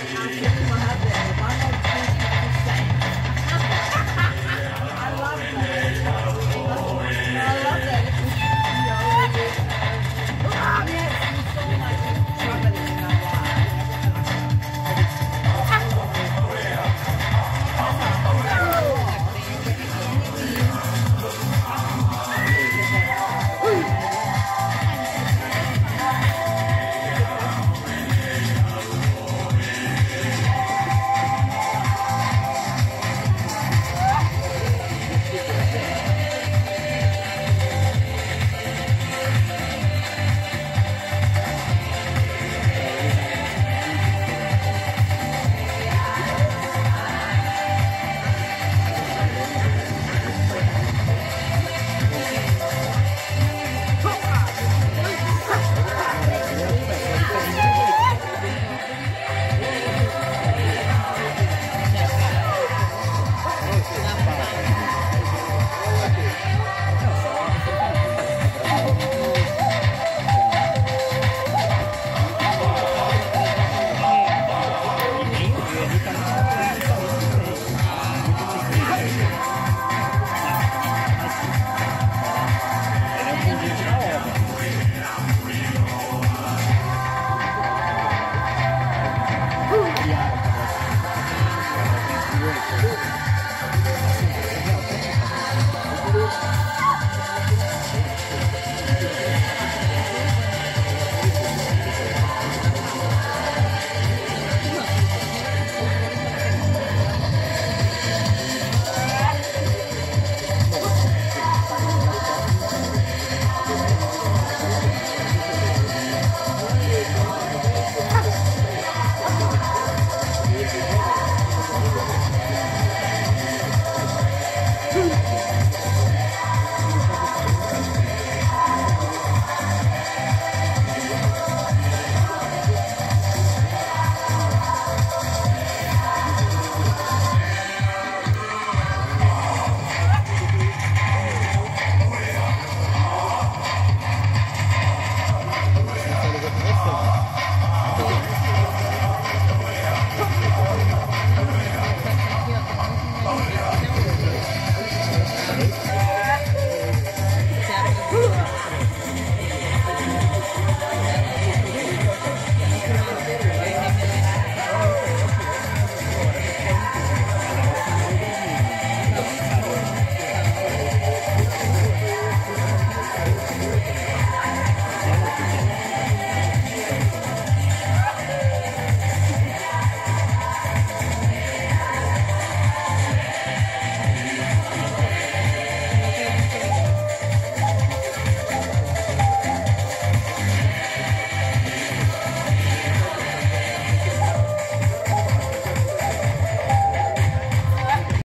Bye. Whoa.